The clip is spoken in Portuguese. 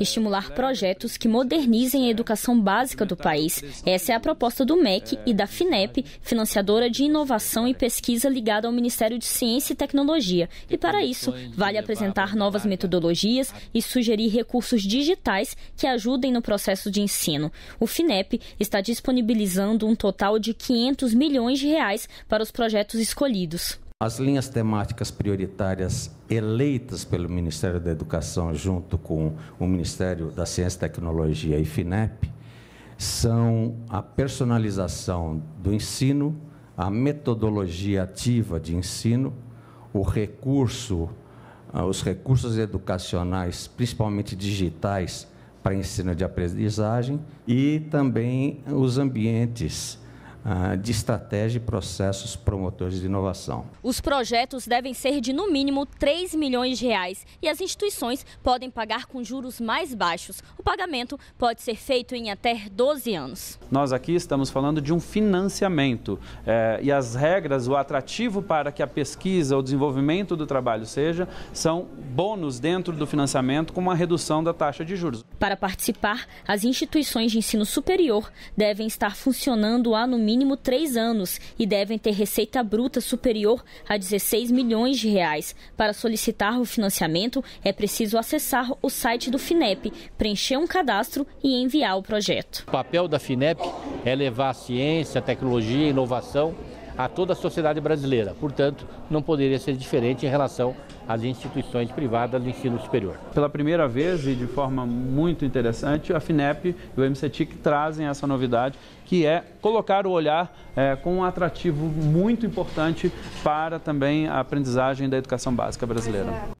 estimular projetos que modernizem a educação básica do país. Essa é a proposta do MEC e da FINEP, financiadora de inovação e pesquisa ligada ao Ministério de Ciência e Tecnologia. E para isso, vale apresentar novas metodologias e sugerir recursos digitais que ajudem no processo de ensino. O FINEP está disponibilizando um total de 500 milhões de reais para os projetos escolhidos. As linhas temáticas prioritárias eleitas pelo Ministério da Educação, junto com o Ministério da Ciência Tecnologia e FINEP, são a personalização do ensino, a metodologia ativa de ensino, o recurso, ah, os recursos educacionais, principalmente digitais, para ensino de aprendizagem e também os ambientes de estratégia e processos promotores de inovação. Os projetos devem ser de no mínimo 3 milhões de reais e as instituições podem pagar com juros mais baixos. O pagamento pode ser feito em até 12 anos. Nós aqui estamos falando de um financiamento é, e as regras, o atrativo para que a pesquisa, o desenvolvimento do trabalho seja, são bônus dentro do financiamento com uma redução da taxa de juros. Para participar, as instituições de ensino superior devem estar funcionando há no mínimo mínimo três anos e devem ter receita bruta superior a 16 milhões de reais. Para solicitar o financiamento, é preciso acessar o site do FINEP, preencher um cadastro e enviar o projeto. O papel da FINEP é levar a ciência, a tecnologia, a inovação a toda a sociedade brasileira. Portanto, não poderia ser diferente em relação às instituições privadas do ensino superior. Pela primeira vez e de forma muito interessante, a FINEP e o MCTIC trazem essa novidade, que é colocar o olhar é, com um atrativo muito importante para também a aprendizagem da educação básica brasileira.